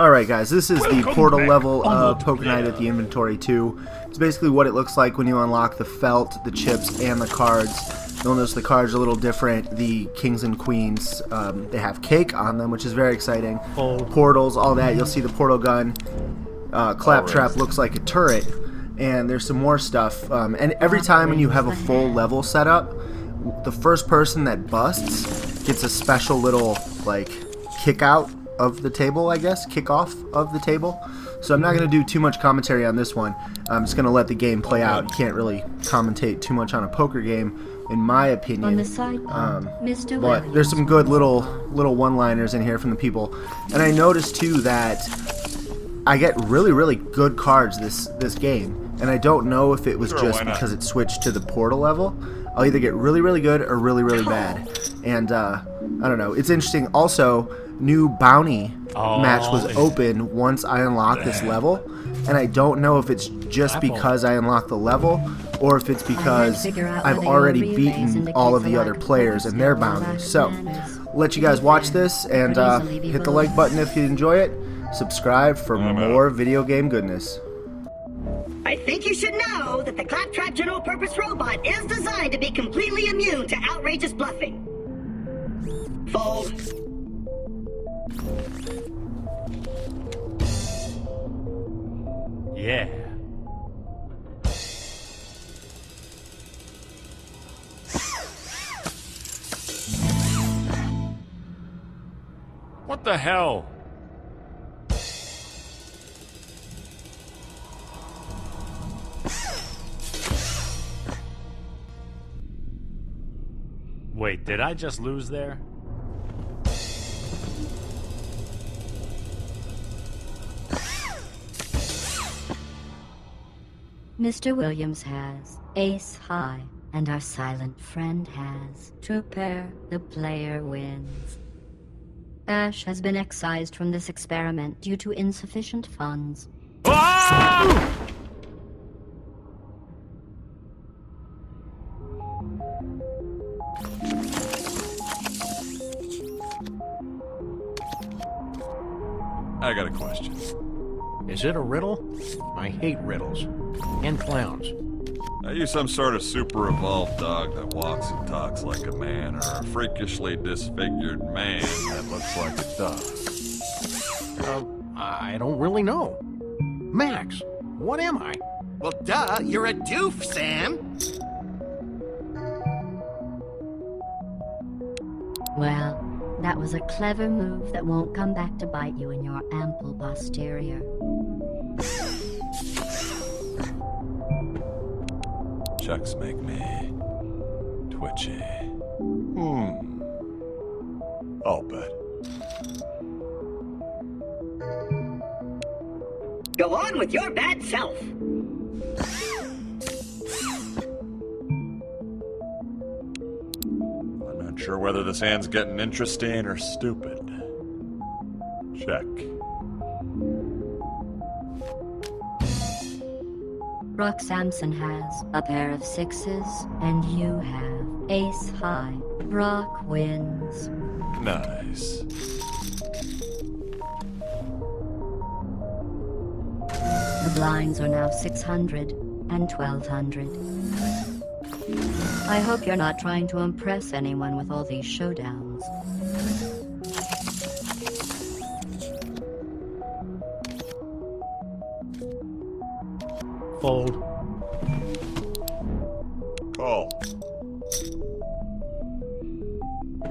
Alright guys, this is the portal level of Poker Night at the Inventory 2. It's basically what it looks like when you unlock the felt, the chips, and the cards. You'll notice the cards are a little different. The kings and queens, um, they have cake on them, which is very exciting. Portals, all that. You'll see the portal gun. Uh, Claptrap looks like a turret. And there's some more stuff. Um, and every time when you have a full level set up, the first person that busts gets a special little, like, kick out of the table, I guess, kickoff of the table. So I'm not going to do too much commentary on this one. I'm just going to let the game play out. You can't really commentate too much on a poker game, in my opinion. On the side, Um, Mr. but there's some good little little one-liners in here from the people, and I noticed too that I get really really good cards this this game, and I don't know if it was Sure, just because it switched to the portal level. I'll either get really really good or really really bad, and uh, I don't know. It's interesting. Also, new bounty match was Oh. open once I unlocked this level, and I don't know if it's just Apple. because I unlocked the level or if it's because I've already beaten all of the the other players and their focus, no bounties. So, let you guys watch this and uh, hit the like button if you enjoy it. Subscribe for more video game goodness. I think you should know that the Claptrap General Purpose Robot is designed to be completely immune to outrageous bluffing. Fold. Yeah. What the hell? Wait, did I just lose there? Mr. Williams has ace high, and our silent friend has two pair. The player wins. Ash has been excised from this experiment due to insufficient funds. Ah! I got a question. Is it a riddle? I hate riddles. And clowns. Are you some sort of super evolved dog that walks and talks like a man, or a freakishly disfigured man that looks like a dog? Uh, I don't really know. Max, what am I? Well, duh, you're a doof, Sam. Well, that was a clever move that won't come back to bite you in your ample posterior. Chucks make me twitchy. Hmm. I'll bet. Go on with your bad self. Sure whether this hand's getting interesting or stupid. Check. Brock Samson has a pair of sixes, and you have ace high. Brock wins. Nice. The blinds are now 600 and 1200. I hope you're not trying to impress anyone with all these showdowns. Fold. Call.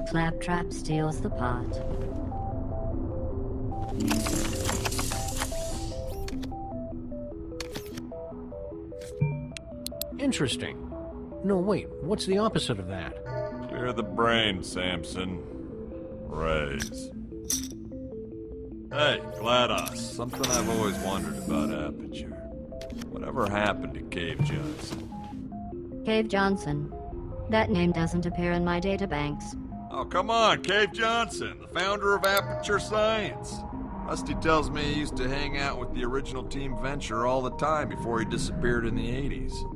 Claptrap steals the pot. Interesting. No, wait, what's the opposite of that? Clear the brain, Samson. Raise. Hey, GLaDOS. Something I've always wondered about Aperture. Whatever happened to Cave Johnson? Cave Johnson. That name doesn't appear in my databanks. Oh, come on, Cave Johnson, the founder of Aperture Science. Rusty tells me he used to hang out with the original Team Venture all the time before he disappeared in the 80s.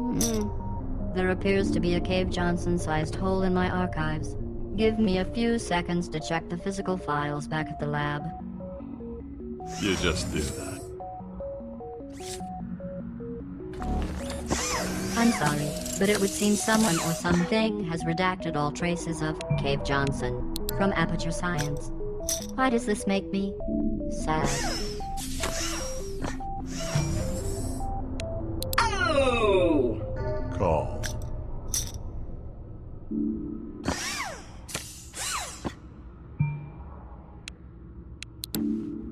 Hmm. There appears to be a Cave Johnson sized hole in my archives. Give me a few seconds to check the physical files back at the lab. You just do that. I'm sorry, but it would seem someone or something has redacted all traces of Cave Johnson from Aperture Science. Why does this make me sad? Call.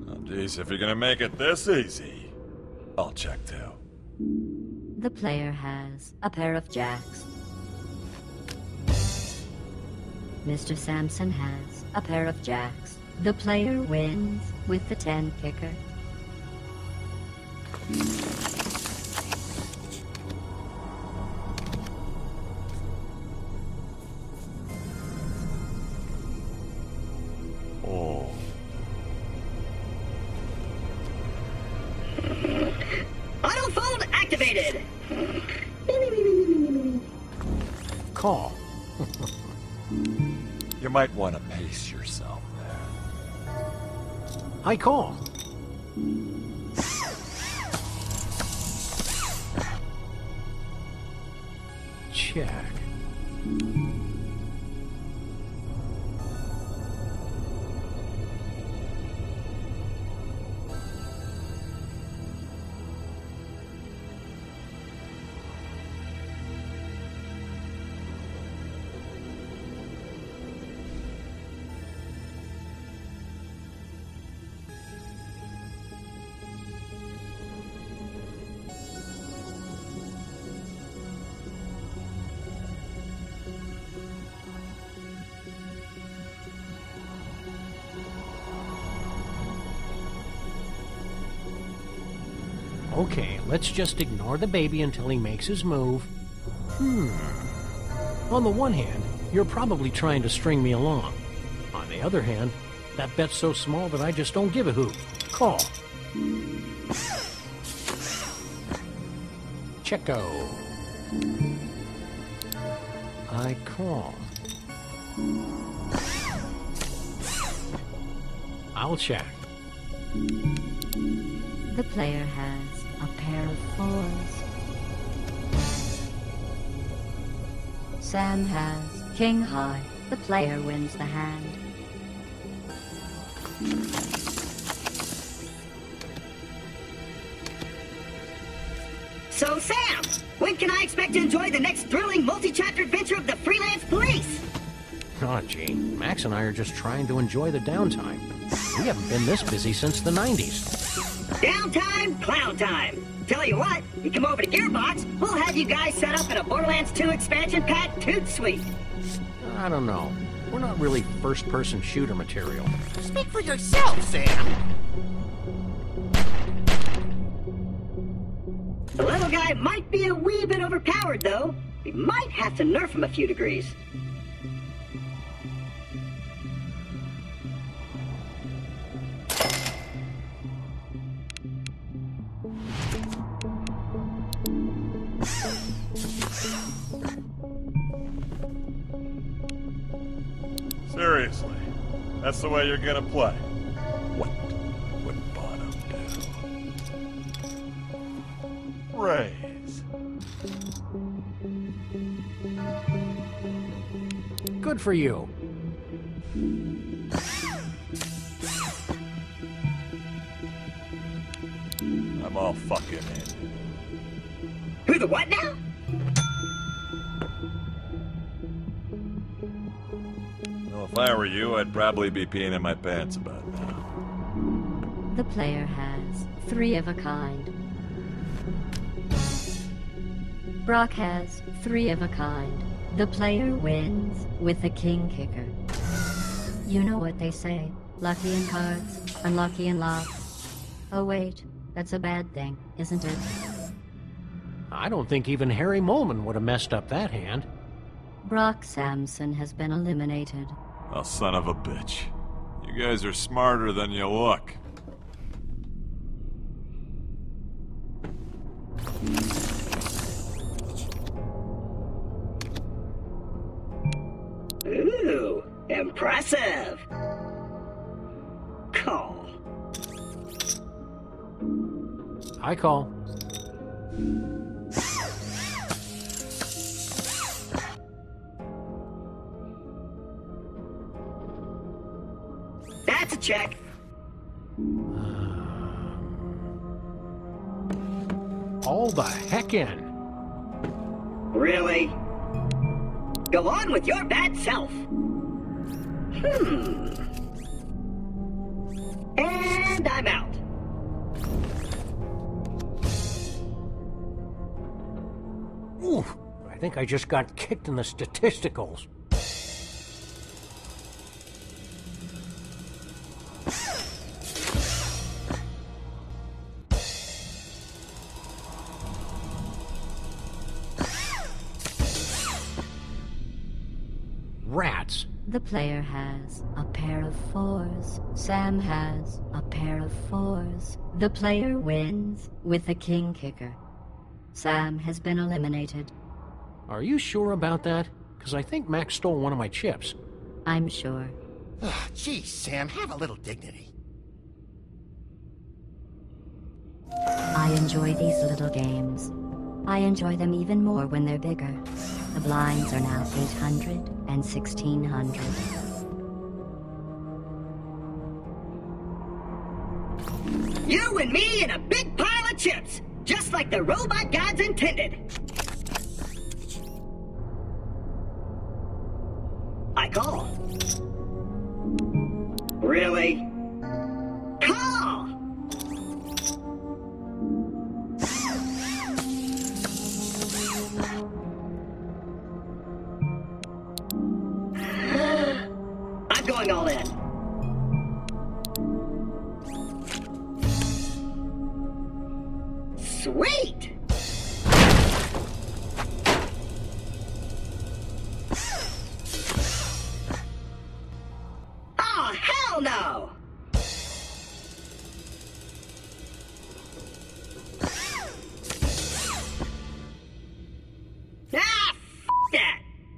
Oh, geez, if you're gonna make it this easy, I'll check too. The player has a pair of jacks. Mr. Samson has a pair of jacks. The player wins with the 10 kicker. Want to pace yourself there. I call. Check. Okay, let's just ignore the baby until he makes his move. Hmm. On the one hand, you're probably trying to string me along. On the other hand, that bet's so small that I just don't give a hoot. Call. Checo. I call. I'll check. The player has a pair of fours. Sam has king high. The player wins the hand. So, Sam, when can I expect to enjoy the next thrilling multi-chapter adventure of the Freelance Police? Oh, gee. Max and I are just trying to enjoy the downtime. We haven't been this busy since the 90s. Downtime, clown time. Tell you what, you come over to Gearbox, we'll have you guys set up in a Borderlands 2 expansion pack toot suite. I don't know. We're not really first person shooter material. Speak for yourself, Sam. The little guy might be a wee bit overpowered, though. We might have to nerf him a few degrees. Seriously, that's the way you're gonna play. What would Bottom do? Raise. Good for you. I'm all fucking in. Who the what now? Well, if I were you, I'd probably be peeing in my pants about now. The player has three of a kind. Brock has three of a kind. The player wins with the king kicker. You know what they say lucky in cards, unlucky in love. Oh, wait, that's a bad thing, isn't it? I don't think even Harry Molman would have messed up that hand. Brock Samson has been eliminated. Oh, son of a bitch. You guys are smarter than you look. Ooh, impressive! Call. I call. That's a. All the heck in. Really? Go on with your bad self. Hmm. And I'm out. Ooh, I think I just got kicked in the statisticals. Rats. The player has a pair of fours. Sam has a pair of fours. The player wins with the king kicker. Sam has been eliminated. Are you sure about that? Because I think Max stole one of my chips. I'm sure. Ah, geez, Sam, have a little dignity. I enjoy these little games. I enjoy them even more when they're bigger. The blinds are now 800 and 1600. You and me in a big pile of chips, just like the robot gods intended.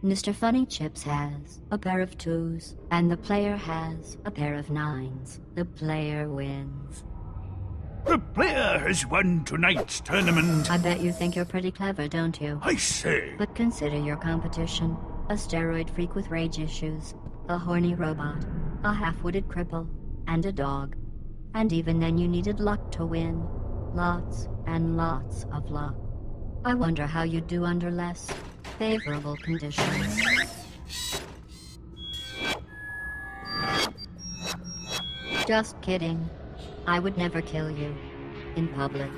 Mr. Funny Chips has a pair of twos, and the player has a pair of nines. The player wins. The player has won tonight's tournament. I bet you think you're pretty clever, don't you? I say, But consider your competition a steroid freak with rage issues, a horny robot, a half witted cripple, and a dog. And even then, you needed luck to win. Lots and lots of luck. I wonder how you'd do under less favorable conditions. Just kidding. I would never kill you in public.